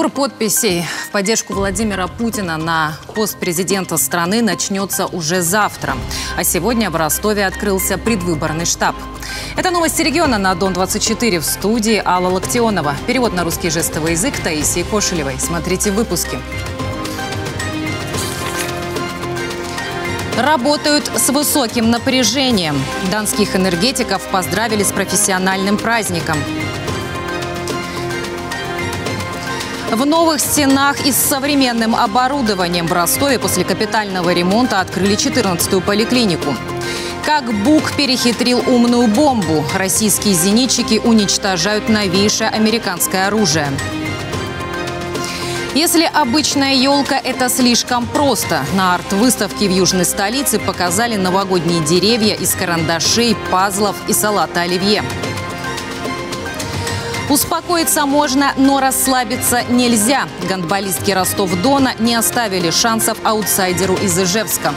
Сбор подписей в поддержку Владимира Путина на пост президента страны начнется уже завтра. А сегодня в Ростове открылся предвыборный штаб. Это новости региона на Дон-24 в студии Алла Локтионова. Перевод на русский жестовый язык Таисии Кошелевой. Смотрите в выпуске. Работают с высоким напряжением. Донских энергетиков поздравили с профессиональным праздником. В новых стенах и с современным оборудованием в Ростове после капитального ремонта открыли 14-ю поликлинику. Как Бук перехитрил умную бомбу. Российские зенитчики уничтожают новейшее американское оружие. Если обычная елка – это слишком просто. На арт-выставке в южной столице показали новогодние деревья из карандашей, пазлов и салата оливье. Успокоиться можно, но расслабиться нельзя. Гандболистки Ростов-Дона не оставили шансов аутсайдеру из Ижевска.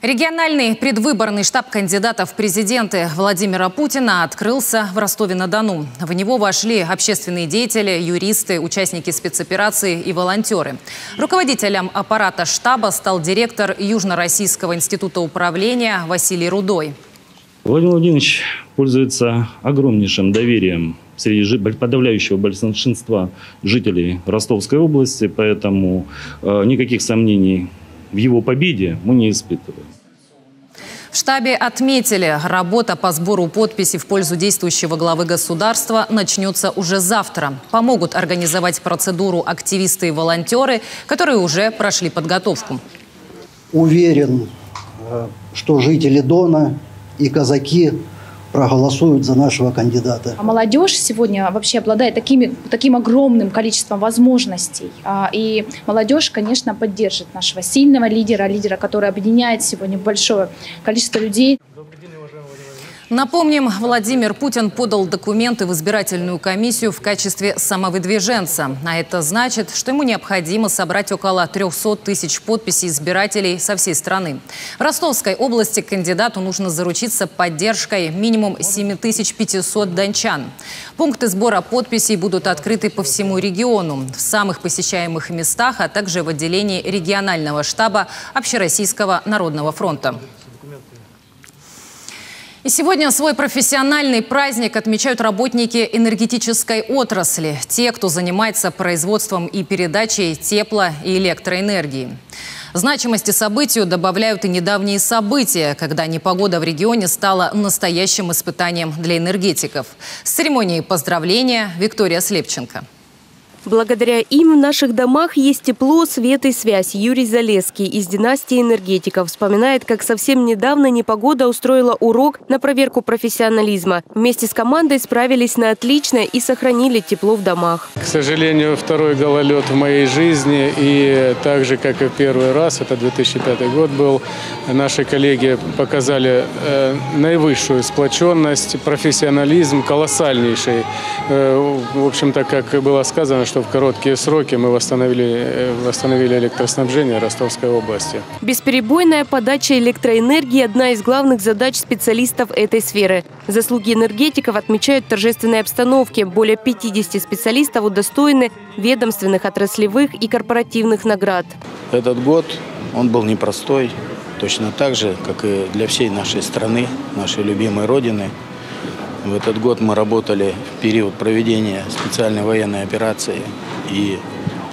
Региональный предвыборный штаб кандидатов в президенты Владимира Путина открылся в Ростове-на-Дону. В него вошли общественные деятели, юристы, участники спецоперации и волонтеры. Руководителем аппарата штаба стал директор Южно-Российского института управления Василий Рудой. Владимир Владимирович пользуется огромнейшим доверием среди подавляющего большинства жителей Ростовской области, поэтому э, никаких сомнений в его победе мы не испытываем. В штабе отметили, работа по сбору подписей в пользу действующего главы государства начнется уже завтра. Помогут организовать процедуру активисты и волонтеры, которые уже прошли подготовку. Уверен, э, что жители Дона и казаки проголосуют за нашего кандидата. А молодежь сегодня вообще обладает такими, таким огромным количеством возможностей. А, и молодежь, конечно, поддержит нашего сильного лидера, лидера, который объединяет сегодня большое количество людей. Напомним, Владимир Путин подал документы в избирательную комиссию в качестве самовыдвиженца. А это значит, что ему необходимо собрать около 300 тысяч подписей избирателей со всей страны. В Ростовской области кандидату нужно заручиться поддержкой минимум 7500 дончан. Пункты сбора подписей будут открыты по всему региону, в самых посещаемых местах, а также в отделении регионального штаба Общероссийского народного фронта. И сегодня свой профессиональный праздник отмечают работники энергетической отрасли, те, кто занимается производством и передачей тепло- и электроэнергии. Значимости событию добавляют и недавние события, когда непогода в регионе стала настоящим испытанием для энергетиков. С церемонией поздравления Виктория Слепченко. Благодаря им в наших домах есть тепло, свет и связь. Юрий Залеский из династии энергетиков вспоминает, как совсем недавно непогода устроила урок на проверку профессионализма. Вместе с командой справились на отлично и сохранили тепло в домах. К сожалению, второй гололед в моей жизни. И так же, как и первый раз, это 2005 год был, наши коллеги показали э, наивысшую сплоченность, профессионализм колоссальнейший. Э, в общем-то, как было сказано, что в короткие сроки мы восстановили, э, восстановили электроснабжение Ростовской области. Бесперебойная подача электроэнергии – одна из главных задач специалистов этой сферы. Заслуги энергетиков отмечают в торжественной обстановке. Более 50 специалистов удостоены ведомственных, отраслевых и корпоративных наград. Этот год, он был непростой, точно так же, как и для всей нашей страны, нашей любимой Родины – в этот год мы работали в период проведения специальной военной операции и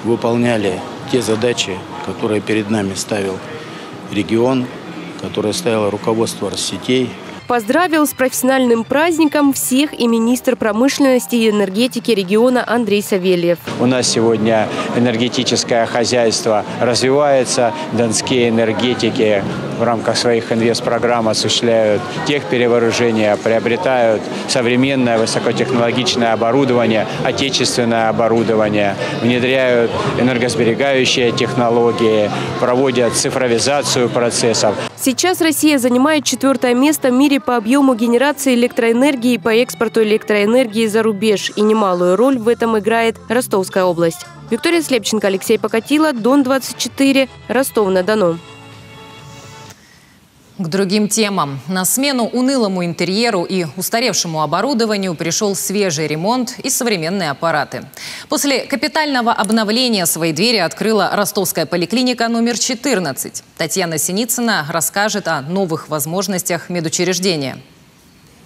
выполняли те задачи, которые перед нами ставил регион, которые ставило руководство Россетей, Поздравил с профессиональным праздником всех и министр промышленности и энергетики региона Андрей Савельев. У нас сегодня энергетическое хозяйство развивается. Донские энергетики в рамках своих инвестпрограмм осуществляют техперевооружение, приобретают современное высокотехнологичное оборудование, отечественное оборудование, внедряют энергосберегающие технологии, проводят цифровизацию процессов. Сейчас Россия занимает четвертое место в мире по объему генерации электроэнергии и по экспорту электроэнергии за рубеж. И немалую роль в этом играет Ростовская область. Виктория Слепченко, Алексей Покатила, Дон-24, Ростов-на-Дону. К другим темам. На смену унылому интерьеру и устаревшему оборудованию пришел свежий ремонт и современные аппараты. После капитального обновления свои двери открыла ростовская поликлиника номер 14. Татьяна Синицына расскажет о новых возможностях медучреждения.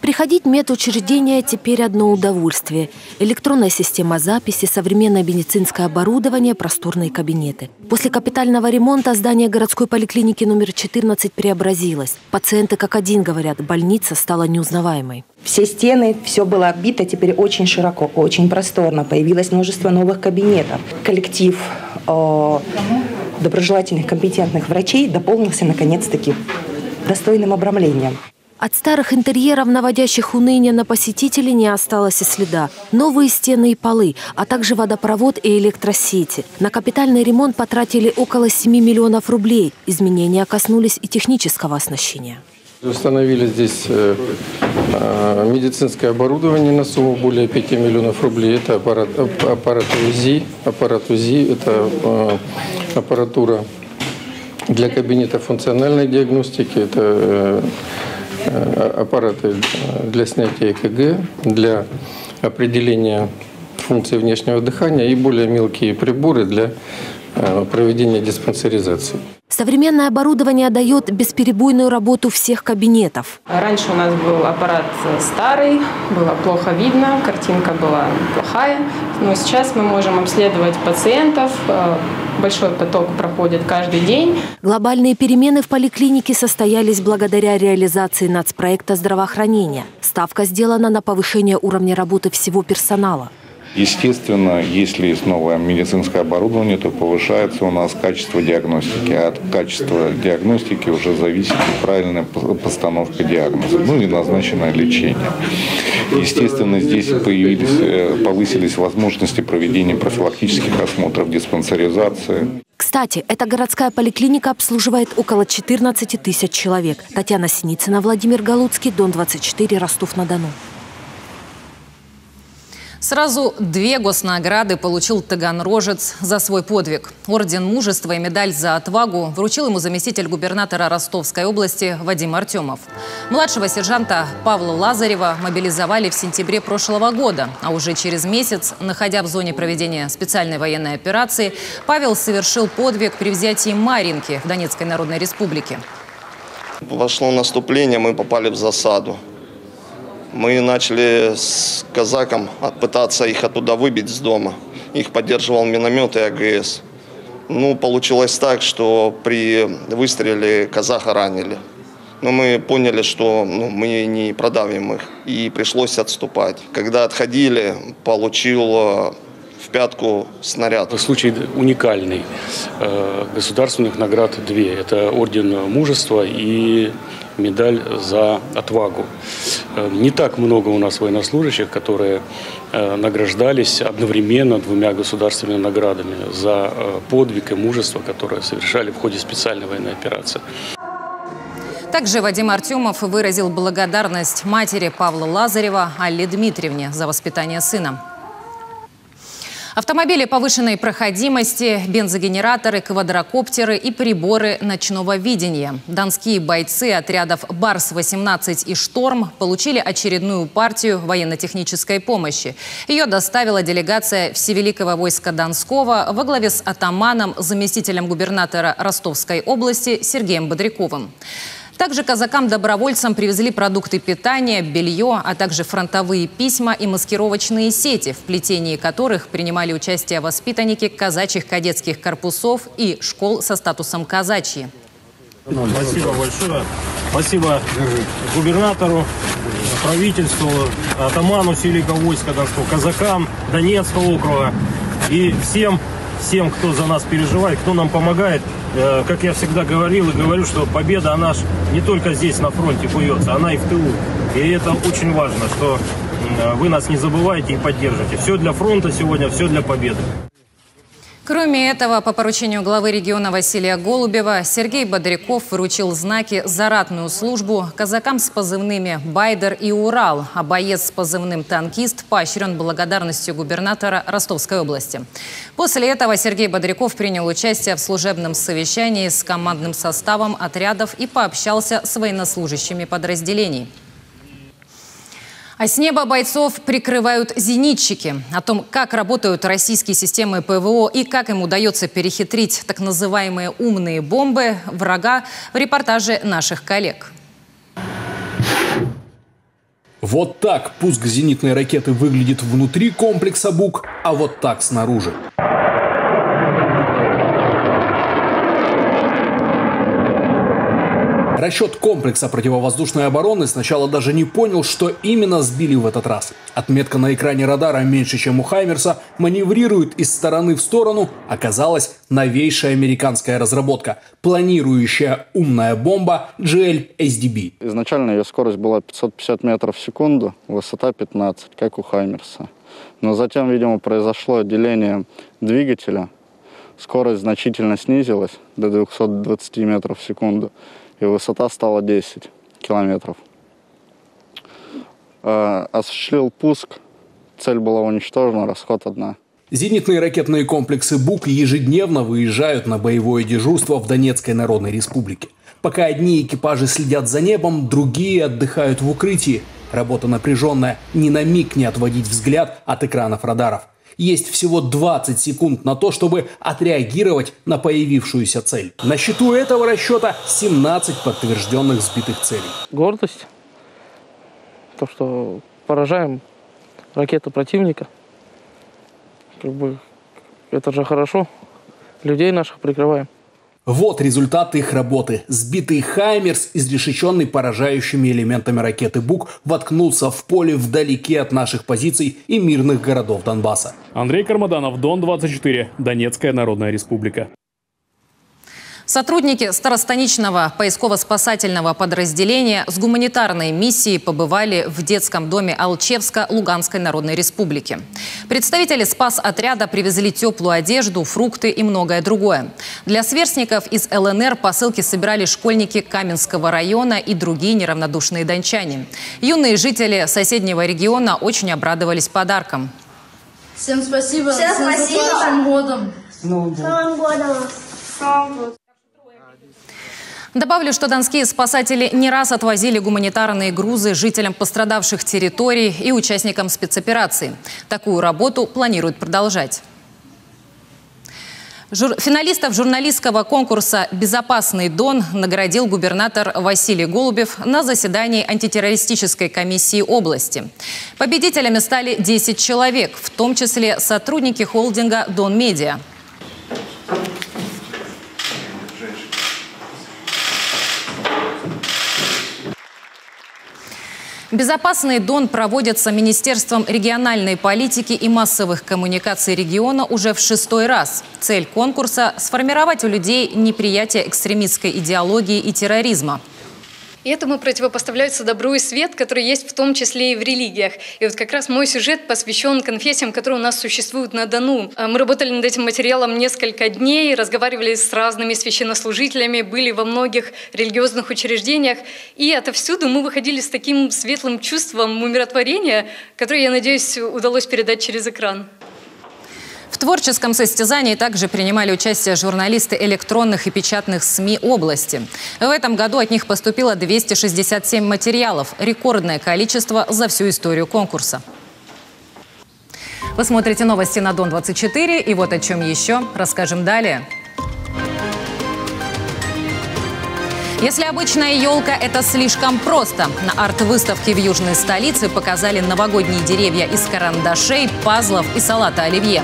Приходить в медучреждение теперь одно удовольствие. Электронная система записи, современное медицинское оборудование, просторные кабинеты. После капитального ремонта здание городской поликлиники номер 14 преобразилось. Пациенты как один говорят, больница стала неузнаваемой. Все стены, все было оббито теперь очень широко, очень просторно. Появилось множество новых кабинетов. Коллектив э, доброжелательных, компетентных врачей дополнился наконец-таки достойным обрамлением. От старых интерьеров, наводящих уныние на посетителей, не осталось и следа. Новые стены и полы, а также водопровод и электросети. На капитальный ремонт потратили около 7 миллионов рублей. Изменения коснулись и технического оснащения. Установили здесь э, э, медицинское оборудование на сумму более 5 миллионов рублей. Это аппарат, аппарат УЗИ, аппарат УЗИ, это э, аппаратура для кабинета функциональной диагностики, это аппараты для снятия ЭКГ, для определения функции внешнего дыхания и более мелкие приборы для э, проведения диспансеризации. Современное оборудование дает бесперебойную работу всех кабинетов. Раньше у нас был аппарат старый, было плохо видно, картинка была плохая. Но сейчас мы можем обследовать пациентов, э, большой поток проходит каждый день. Глобальные перемены в поликлинике состоялись благодаря реализации нацпроекта здравоохранения. Ставка сделана на повышение уровня работы всего персонала. Естественно, если есть новое медицинское оборудование, то повышается у нас качество диагностики. А от качества диагностики уже зависит правильная постановка диагноза, ну и назначенное лечение. Естественно, здесь появились, э, повысились возможности проведения профилактических осмотров, диспансеризации. Кстати, эта городская поликлиника обслуживает около 14 тысяч человек. Татьяна Синицына, Владимир Галуцкий, Дон-24, Ростов-на-Дону. Сразу две госнаграды получил Таганрожец за свой подвиг. Орден мужества и медаль за отвагу вручил ему заместитель губернатора Ростовской области Вадим Артемов. Младшего сержанта Павла Лазарева мобилизовали в сентябре прошлого года. А уже через месяц, находя в зоне проведения специальной военной операции, Павел совершил подвиг при взятии Маринки в Донецкой Народной Республике. Вошло наступление, мы попали в засаду. Мы начали с казаком пытаться их оттуда выбить с дома. Их поддерживал миномет и АГС. Ну, получилось так, что при выстреле казаха ранили. Но мы поняли, что ну, мы не продавим их, и пришлось отступать. Когда отходили, получил э, в пятку снаряд. Случай уникальный. Э, государственных наград две. Это орден мужества и медаль за отвагу. Э, не так много у нас военнослужащих, которые э, награждались одновременно двумя государственными наградами за э, подвиг и мужество, которое совершали в ходе специальной военной операции. Также Вадим Артемов выразил благодарность матери Павла Лазарева Алле Дмитриевне за воспитание сына. Автомобили повышенной проходимости, бензогенераторы, квадрокоптеры и приборы ночного видения. Донские бойцы отрядов «Барс-18» и «Шторм» получили очередную партию военно-технической помощи. Ее доставила делегация Всевеликого войска Донского во главе с атаманом, заместителем губернатора Ростовской области Сергеем Бодряковым. Также казакам-добровольцам привезли продукты питания, белье, а также фронтовые письма и маскировочные сети, в плетении которых принимали участие воспитанники казачьих кадетских корпусов и школ со статусом казачьи. Спасибо большое. Спасибо губернатору, правительству, атаману Великого войска казакам Донецкого округа и всем, всем, кто за нас переживает, кто нам помогает. Э, как я всегда говорил и говорю, что победа, она же не только здесь на фронте куется, она и в тылу. И это очень важно, что вы нас не забываете и поддержите. Все для фронта сегодня, все для победы. Кроме этого, по поручению главы региона Василия Голубева, Сергей Бодряков вручил знаки за ратную службу казакам с позывными «Байдер» и «Урал», а боец с позывным «Танкист» поощрен благодарностью губернатора Ростовской области. После этого Сергей Бодряков принял участие в служебном совещании с командным составом отрядов и пообщался с военнослужащими подразделений. А с неба бойцов прикрывают зенитчики. О том, как работают российские системы ПВО и как им удается перехитрить так называемые умные бомбы врага в репортаже наших коллег. Вот так пуск зенитной ракеты выглядит внутри комплекса БУК, а вот так снаружи. Расчет комплекса противовоздушной обороны сначала даже не понял, что именно сбили в этот раз. Отметка на экране радара меньше, чем у Хаймерса, маневрирует из стороны в сторону. Оказалась новейшая американская разработка – планирующая умная бомба GL-SDB. Изначально ее скорость была 550 метров в секунду, высота 15, как у Хаймерса. Но затем, видимо, произошло отделение двигателя, скорость значительно снизилась до 220 метров в секунду и высота стала 10 километров. Э, осуществил пуск, цель была уничтожена, расход одна. Зенитные ракетные комплексы БУК ежедневно выезжают на боевое дежурство в Донецкой Народной Республике. Пока одни экипажи следят за небом, другие отдыхают в укрытии. Работа напряженная, ни на миг не отводить взгляд от экранов радаров – есть всего 20 секунд на то, чтобы отреагировать на появившуюся цель. На счету этого расчета 17 подтвержденных сбитых целей. Гордость. То, что поражаем ракеты противника. Как бы это же хорошо. Людей наших прикрываем. Вот результат их работы. Сбитый «Хаймерс», изрешеченный поражающими элементами ракеты «Бук», воткнулся в поле вдалеке от наших позиций и мирных городов Донбасса. Андрей Кармаданов, Дон-24, Донецкая Народная Республика. Сотрудники старостаничного поисково-спасательного подразделения с гуманитарной миссией побывали в детском доме Алчевска Луганской Народной Республики. Представители спас-отряда привезли теплую одежду, фрукты и многое другое. Для сверстников из ЛНР посылки собирали школьники Каменского района и другие неравнодушные дончане. Юные жители соседнего региона очень обрадовались подарком. Всем спасибо. Всем спасибо. С Новым годом. С Новым годом. С Новым годом. Добавлю, что донские спасатели не раз отвозили гуманитарные грузы жителям пострадавших территорий и участникам спецоперации. Такую работу планируют продолжать. Жур... Финалистов журналистского конкурса «Безопасный Дон» наградил губернатор Василий Голубев на заседании антитеррористической комиссии области. Победителями стали 10 человек, в том числе сотрудники холдинга «Дон Медиа». Безопасный Дон проводится Министерством региональной политики и массовых коммуникаций региона уже в шестой раз. Цель конкурса – сформировать у людей неприятие экстремистской идеологии и терроризма. И этому противопоставляются добро и свет, которые есть в том числе и в религиях. И вот как раз мой сюжет посвящен конфессиям, которые у нас существуют на Дону. А мы работали над этим материалом несколько дней, разговаривали с разными священнослужителями, были во многих религиозных учреждениях. И отовсюду мы выходили с таким светлым чувством умиротворения, которое, я надеюсь, удалось передать через экран. В творческом состязании также принимали участие журналисты электронных и печатных СМИ области. В этом году от них поступило 267 материалов. Рекордное количество за всю историю конкурса. Вы смотрите новости на Дон-24. И вот о чем еще расскажем далее. Если обычная елка – это слишком просто. На арт-выставке в южной столице показали новогодние деревья из карандашей, пазлов и салата оливье.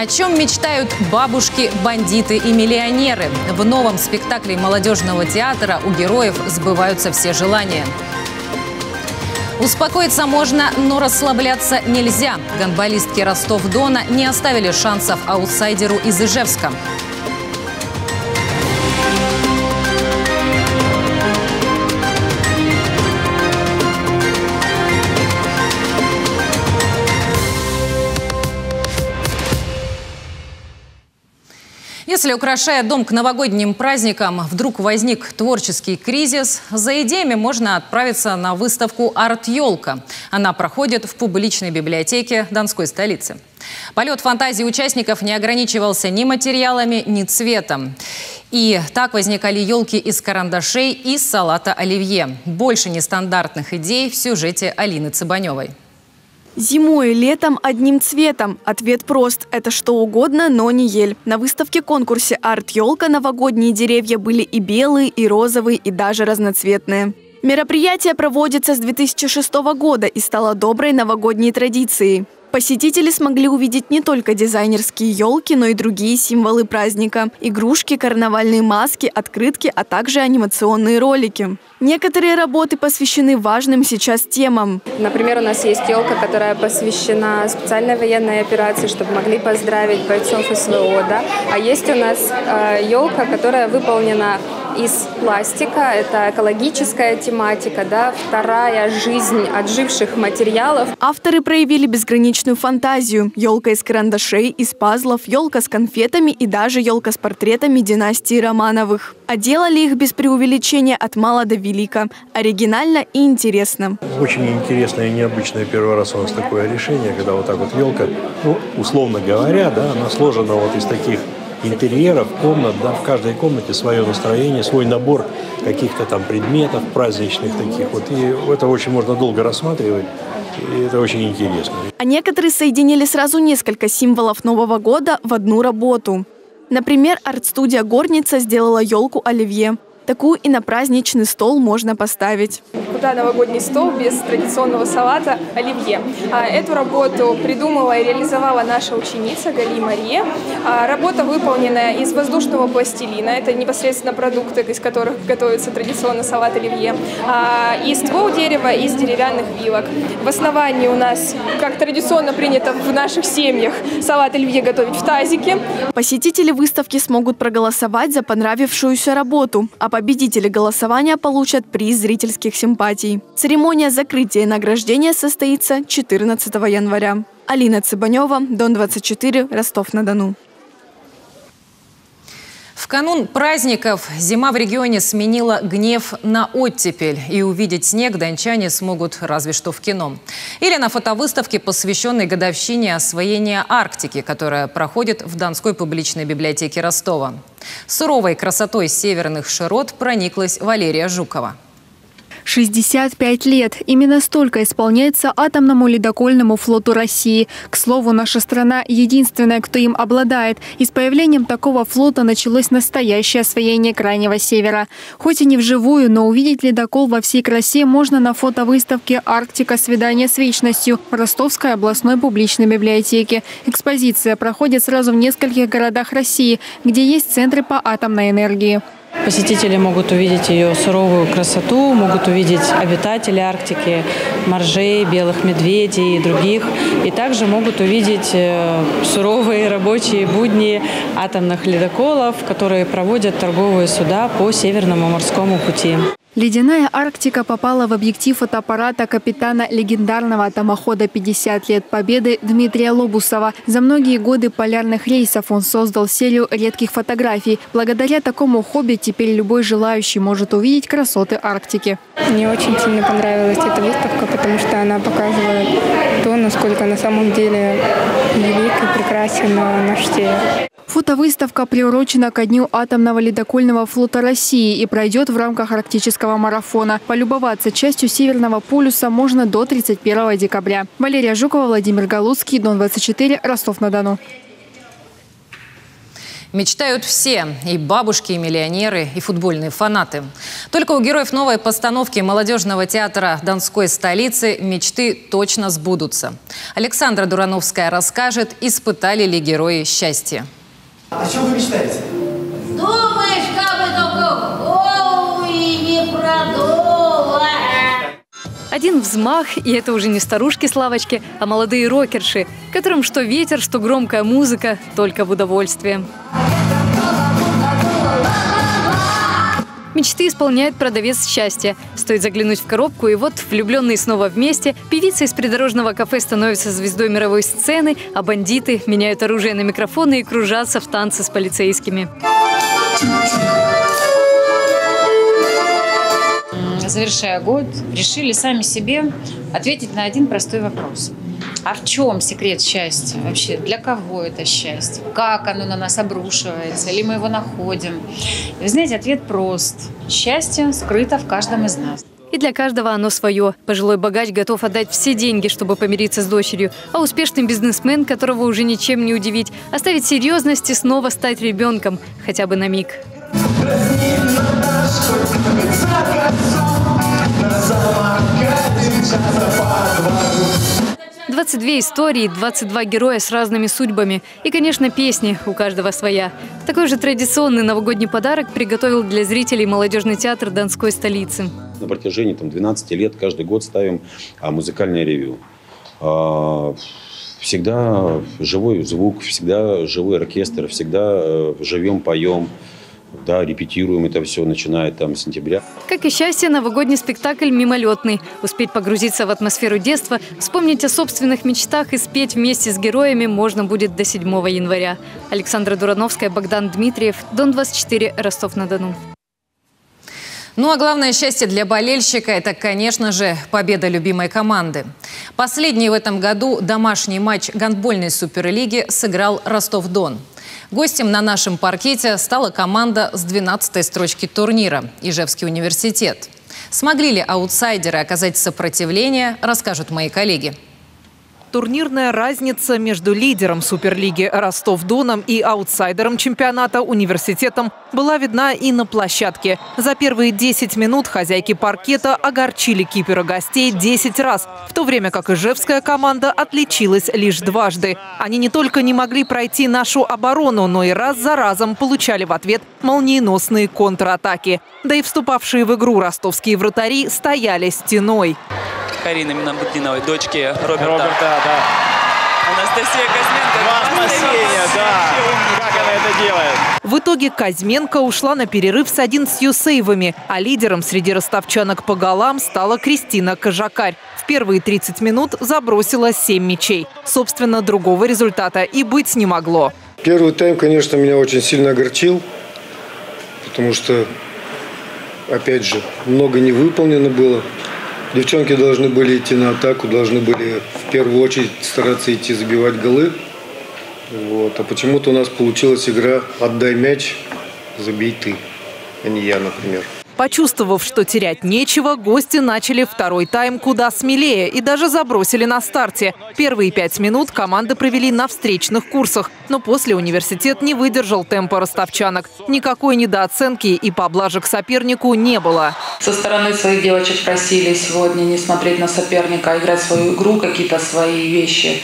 О чем мечтают бабушки, бандиты и миллионеры? В новом спектакле молодежного театра у героев сбываются все желания. Успокоиться можно, но расслабляться нельзя. Гонболистки Ростов-Дона не оставили шансов аутсайдеру из Ижевска. Если, украшая дом к новогодним праздникам, вдруг возник творческий кризис, за идеями можно отправиться на выставку «Арт-елка». Она проходит в публичной библиотеке Донской столицы. Полет фантазии участников не ограничивался ни материалами, ни цветом. И так возникали елки из карандашей и салата оливье. Больше нестандартных идей в сюжете Алины Цыбаневой. Зимой и летом одним цветом. Ответ прост. Это что угодно, но не ель. На выставке-конкурсе «Арт-елка» новогодние деревья были и белые, и розовые, и даже разноцветные. Мероприятие проводится с 2006 года и стало доброй новогодней традицией. Посетители смогли увидеть не только дизайнерские елки, но и другие символы праздника. Игрушки, карнавальные маски, открытки, а также анимационные ролики. Некоторые работы посвящены важным сейчас темам. Например, у нас есть елка, которая посвящена специальной военной операции, чтобы могли поздравить бойцов СВО. Да? А есть у нас э, елка, которая выполнена из пластика. Это экологическая тематика, да, вторая жизнь отживших материалов. Авторы проявили безграничную фантазию. Елка из карандашей, из пазлов, елка с конфетами и даже елка с портретами династии Романовых. А делали их без преувеличения от мала до велика. Оригинально и интересно. Очень интересное и необычное первый раз у нас такое решение, когда вот так вот елка, ну, условно говоря, да, она сложена вот из таких интерьеров, комнат, да, в каждой комнате свое настроение, свой набор каких-то там предметов праздничных таких вот. И это очень можно долго рассматривать. И это очень интересно. А некоторые соединили сразу несколько символов Нового года в одну работу. Например, арт-студия «Горница» сделала елку оливье. Такую и на праздничный стол можно поставить. Куда новогодний стол без традиционного салата оливье? А, эту работу придумала и реализовала наша ученица Гали Мария. А, работа выполнена из воздушного пластилина. Это непосредственно продукты, из которых готовится традиционный салат оливье. А, и ствол дерева из деревянных вилок. В основании у нас, как традиционно принято в наших семьях, салат оливье готовить в тазике. Посетители выставки смогут проголосовать за понравившуюся работу, а по Победители голосования получат приз зрительских симпатий. Церемония закрытия и награждения состоится 14 января. Алина Цыбанева, Дон-24, Ростов-на-Дону. В канун праздников зима в регионе сменила гнев на оттепель. И увидеть снег дончане смогут разве что в кино. Или на фотовыставке, посвященной годовщине освоения Арктики, которая проходит в Донской публичной библиотеке Ростова. Суровой красотой северных широт прониклась Валерия Жукова. 65 лет. Именно столько исполняется атомному ледокольному флоту России. К слову, наша страна единственная, кто им обладает. И с появлением такого флота началось настоящее освоение Крайнего Севера. Хоть и не вживую, но увидеть ледокол во всей красе можно на фотовыставке «Арктика. Свидание с вечностью» в Ростовской областной публичной библиотеке. Экспозиция проходит сразу в нескольких городах России, где есть центры по атомной энергии. Посетители могут увидеть ее суровую красоту, могут увидеть обитателей Арктики, моржей, белых медведей и других. И также могут увидеть э, суровые рабочие будни атомных ледоколов, которые проводят торговые суда по Северному морскому пути. Ледяная Арктика попала в объектив фотоаппарата капитана легендарного атомохода «50 лет Победы» Дмитрия Лобусова. За многие годы полярных рейсов он создал серию редких фотографий. Благодаря такому хобби теперь любой желающий может увидеть красоты Арктики. Мне очень сильно понравилась эта выставка, потому что она показывает то, насколько на самом деле велик и прекрасен наш север. Фотовыставка приурочена ко дню атомного ледокольного флота России и пройдет в рамках арктического марафона. Полюбоваться частью Северного полюса можно до 31 декабря. Валерия Жукова, Владимир Галузский, Дон-24, Ростов-на-Дону. Мечтают все – и бабушки, и миллионеры, и футбольные фанаты. Только у героев новой постановки молодежного театра Донской столицы мечты точно сбудутся. Александра Дурановская расскажет, испытали ли герои счастье. О чем вы мечтаете? Один взмах, и это уже не старушки-славочки, а молодые рокерши, которым что ветер, что громкая музыка, только в удовольствие. Мечты исполняет продавец счастья. Стоит заглянуть в коробку, и вот влюбленные снова вместе. Певица из придорожного кафе становится звездой мировой сцены, а бандиты меняют оружие на микрофоны и кружатся в танце с полицейскими. Завершая год, решили сами себе ответить на один простой вопрос. А в чем секрет счастья вообще? Для кого это счастье? Как оно на нас обрушивается? Или мы его находим? И вы знаете, ответ прост. Счастье скрыто в каждом из нас. И для каждого оно свое. Пожилой богач готов отдать все деньги, чтобы помириться с дочерью. А успешный бизнесмен, которого уже ничем не удивить, оставить серьезность и снова стать ребенком, хотя бы на миг. 22 истории, 22 героя с разными судьбами. И, конечно, песни у каждого своя. Такой же традиционный новогодний подарок приготовил для зрителей молодежный театр Донской столицы. На протяжении там, 12 лет каждый год ставим а, музыкальное ревю. А, всегда живой звук, всегда живой оркестр, всегда э, живем, поем да, репетируем это все, начиная там с сентября. Как и счастье, новогодний спектакль мимолетный. Успеть погрузиться в атмосферу детства, вспомнить о собственных мечтах и спеть вместе с героями можно будет до 7 января. Александра Дурановская, Богдан Дмитриев, Дон-24, Ростов-на-Дону. Ну а главное счастье для болельщика – это, конечно же, победа любимой команды. Последний в этом году домашний матч гандбольной суперлиги сыграл Ростов-Дон. Гостем на нашем паркете стала команда с 12-й строчки турнира – Ижевский университет. Смогли ли аутсайдеры оказать сопротивление, расскажут мои коллеги. Турнирная разница между лидером Суперлиги Ростов-Доном и аутсайдером чемпионата университетом была видна и на площадке. За первые 10 минут хозяйки паркета огорчили кипера гостей 10 раз, в то время как ижевская команда отличилась лишь дважды. Они не только не могли пройти нашу оборону, но и раз за разом получали в ответ молниеносные контратаки. Да и вступавшие в игру ростовские вратари стояли стеной. Карины Минамбудиновой, дочки Роберта. Роберта, да. Анастасия Козьменко. Два спасения, да. Как она это делает? В итоге Козьменко ушла на перерыв с 11 сейвами, а лидером среди ростовчанок по голам стала Кристина Кожакарь. В первые 30 минут забросила 7 мячей. Собственно, другого результата и быть не могло. Первый тайм, конечно, меня очень сильно огорчил, потому что, опять же, много не выполнено было. Девчонки должны были идти на атаку, должны были в первую очередь стараться идти забивать голы. Вот. А почему-то у нас получилась игра «отдай мяч, забей ты», а не я, например. Почувствовав, что терять нечего, гости начали второй тайм куда смелее и даже забросили на старте. Первые пять минут команды провели на встречных курсах, но после университет не выдержал темпа ростовчанок. Никакой недооценки и поблажек сопернику не было. Со стороны своих девочек просили сегодня не смотреть на соперника, а играть свою игру, какие-то свои вещи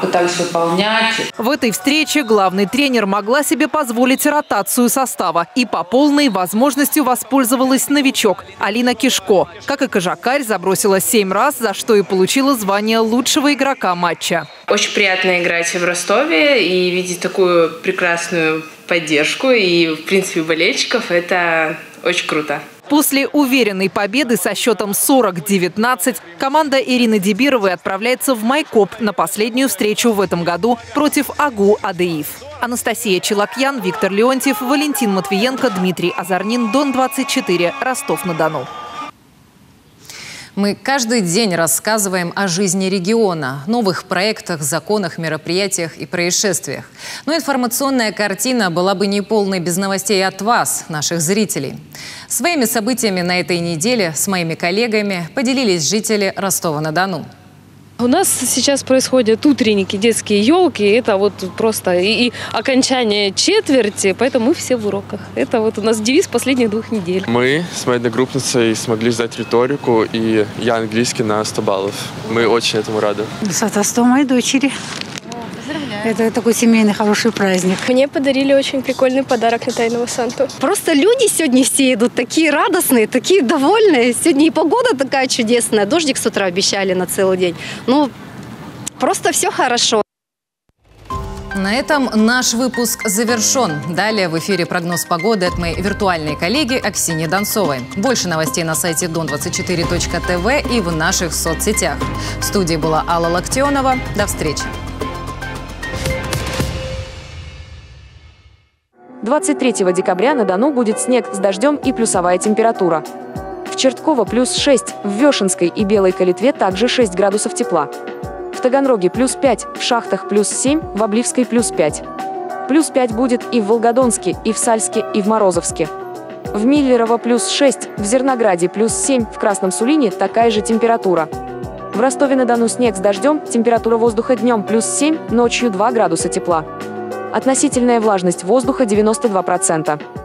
пытались выполнять. В этой встрече главный тренер могла себе позволить ротацию состава. И по полной возможностью воспользовалась новичок Алина Кишко. Как и Кожакарь, забросила семь раз, за что и получила звание лучшего игрока матча. Очень приятно играть в Ростове и видеть такую прекрасную поддержку и, в принципе, болельщиков. Это очень круто. После уверенной победы со счетом 40-19 команда Ирины Дебировой отправляется в Майкоп на последнюю встречу в этом году против АГУ «Адеив». Анастасия Челакьян, Виктор Леонтьев, Валентин Матвиенко, Дмитрий Азарнин, Дон-24, Ростов-на-Дону. Мы каждый день рассказываем о жизни региона, новых проектах, законах, мероприятиях и происшествиях. Но информационная картина была бы неполной без новостей от вас, наших зрителей. Своими событиями на этой неделе с моими коллегами поделились жители Ростова-на-Дону. У нас сейчас происходят утренники, детские елки. Это вот просто и, и окончание четверти, поэтому мы все в уроках. Это вот у нас девиз последних двух недель. Мы с моей одногруппницей смогли сдать риторику, и я английский на 100 баллов. Мы очень этому рады. Сватовство моей дочери. Это такой семейный хороший праздник. Мне подарили очень прикольный подарок на Тайного Санту. Просто люди сегодня все идут такие радостные, такие довольные. Сегодня и погода такая чудесная. Дождик с утра обещали на целый день. Ну, просто все хорошо. На этом наш выпуск завершен. Далее в эфире прогноз погоды от моей виртуальной коллеги Аксинии Донцовой. Больше новостей на сайте дон24.тв и в наших соцсетях. В студии была Алла Локтионова. До встречи. 23 декабря на Дону будет снег с дождем и плюсовая температура. В Чертково плюс 6, в Вешенской и Белой Калитве также 6 градусов тепла. В Таганроге плюс 5, в Шахтах плюс 7, в Обливской плюс 5. Плюс 5 будет и в Волгодонске, и в Сальске, и в Морозовске. В Миллерово плюс 6, в Зернограде плюс 7, в Красном Сулине такая же температура. В Ростове-на-Дону снег с дождем, температура воздуха днем плюс 7, ночью 2 градуса тепла. Относительная влажность воздуха 92%.